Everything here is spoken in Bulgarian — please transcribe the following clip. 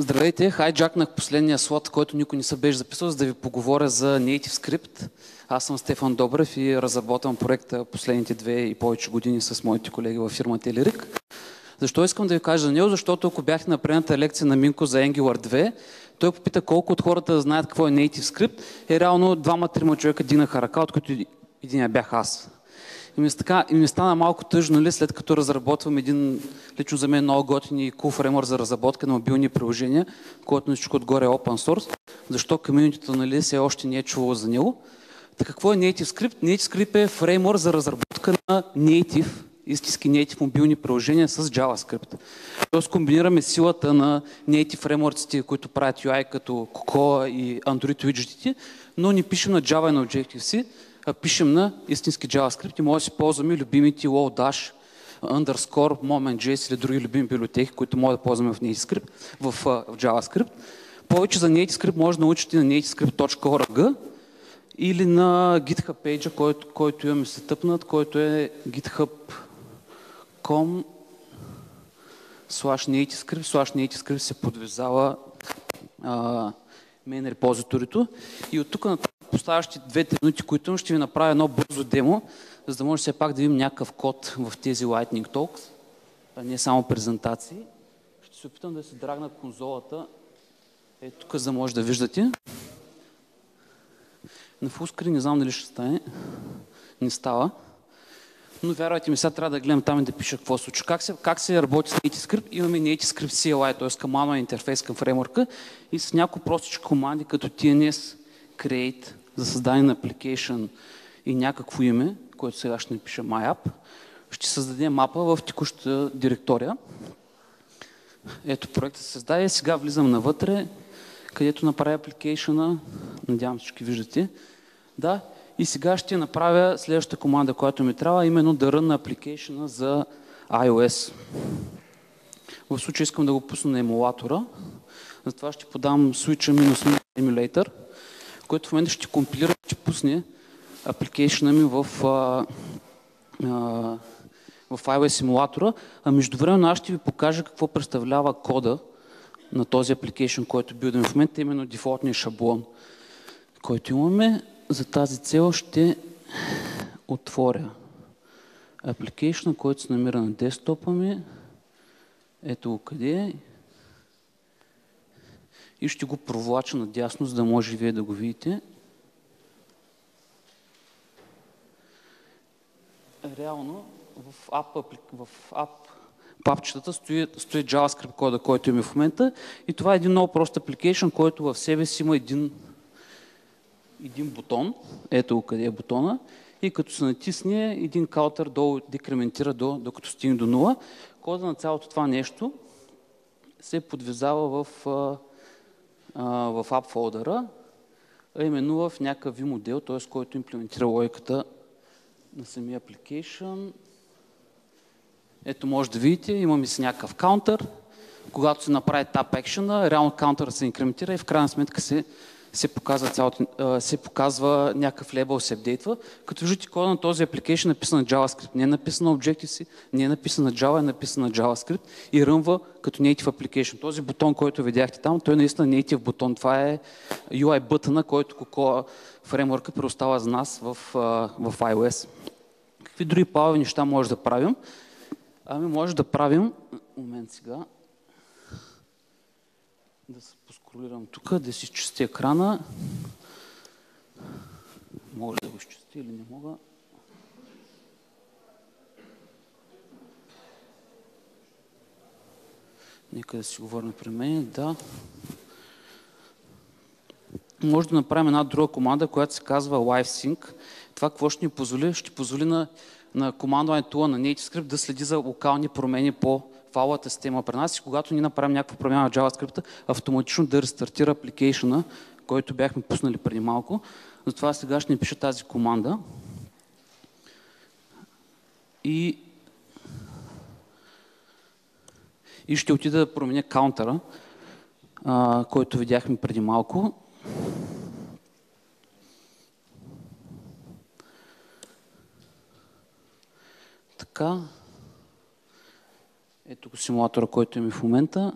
Здравейте, хайджакнах последния слот, който никой не се беше записал, за да ви поговоря за Native Script. Аз съм Стефан Добрев и разработвам проекта последните две и повече години с моите колеги във фирмата Елирик. Защо искам да ви кажа за него? Защото ако бяхте на предната лекция на Минко за Angular 2, той попита колко от хората знаят какво е Native Script и реално двама-трима човека динаха ръка, от които един бях аз. И ми, така, и ми стана малко тъжно, нали, след като разработвам един, лично за мен, много готин и cool фреймър за разработка на мобилни приложения, който всичко отгоре е open source. Защо комьюнитито нали, все още не е чувало за него? Така какво е Native Script? Е фреймър за разработка на native, истински native мобилни приложения с JavaScript. Тоест комбинираме силата на native фреймворците, които правят UI като Cocoa и Android widgetите, но ни пишем на Java и на Objective-C, пишем на истински JavaScript и може да си ползваме любимите Lodash, underscore, moment.js или други любими библиотеки, които може да ползваме в, NativeScript, в, в JavaScript. Повече за NativeScript може да научите на nativescript.org или на GitHub пейджа, който, който имаме се който е github.com slash nativescript. Slash nativescript се подвизава мен репозиторито. И от тук на поставящи двете минути, които ще ви направя едно бързо демо, за да може все пак да видим някакъв код в тези Lightning Talks, а не само презентации. Ще се опитам да се драгна конзолата. Ето тук, за да може да виждате. На фускри не знам дали ще стане. Не става. Но вярвайте ми, сега трябва да гледам там и да пиша какво случва. Как се, как се работи с NativeScript? Имаме NativeScript CLI, т.е. към интерфейс към фреймворка и с някои простички команди, като TNS, create, за създание на application и някакво име, което сега ще напиша MyApp, ще създаде мапа в текущата директория. Ето проектът се създаде. Сега влизам навътре, където направя application Надявам че виждате. Да, и сега ще направя следващата команда, която ми трябва, именно да рънна application за iOS. В случай искам да го пусна на емулатора. Затова ще подам switch emulator който в момента ще компилира, ще пусне апликейшна ми в, а, а, в iOS симулатора, а междувременно аз ще ви покажа какво представлява кода на този апликейшн, който билдаме в момента, именно дефолтния шаблон, който имаме. За тази цел ще отворя апликейшна, който се намира на десктопа ми. Ето къде е и ще го провлача надясно, за да може вие да го видите. Реално в app, в app папчетата стои, стои JavaScript кода, който имаме в момента и това е един много прост application, който в себе си има един, един бутон, ето къде е бутона, и като се натисне, един каутър долу декрементира до, докато стигне до нула. Кода на цялото това нещо се подвизава в в app фолдъра, а именно в някакъв V модел, т.е. който имплементира логиката на самия application. Ето може да видите, имаме си някакъв каунтър. Когато се направи tap action, реално каунтъра се инкрементира и в крайна сметка се се показва, цялото, се показва някакъв лебел, се апдейтва. Като виждате кода на този application е написан на JavaScript. Не е написан на Objective-C, не е написан на Java, е написан на JavaScript и ръмва като native application. Този бутон, който видяхте там, той е наистина native бутон. Това е UI бътъна, който Cocoa фреймворка предостава за нас в, в iOS. Какви други плавави неща може да правим? Ами може да правим, момент сега, да се поскролирам тук, да си изчисти екрана. Мога да го изчисти или не мога? Нека да си говорим при мен. Да. Може да направим една друга команда, която се казва LiveSync. Това какво ще ни позволи? Ще позволи на, на командването на NativeScript да следи за локални промени по файловата система при нас и когато ние направим някаква промяна в JavaScript, автоматично да рестартира апликейшена, който бяхме пуснали преди малко. Затова сега ще ни пиша тази команда. И, и ще отида да променя каунтера, а, който видяхме преди малко. Така. Ето го симулатора, който е ми в момента.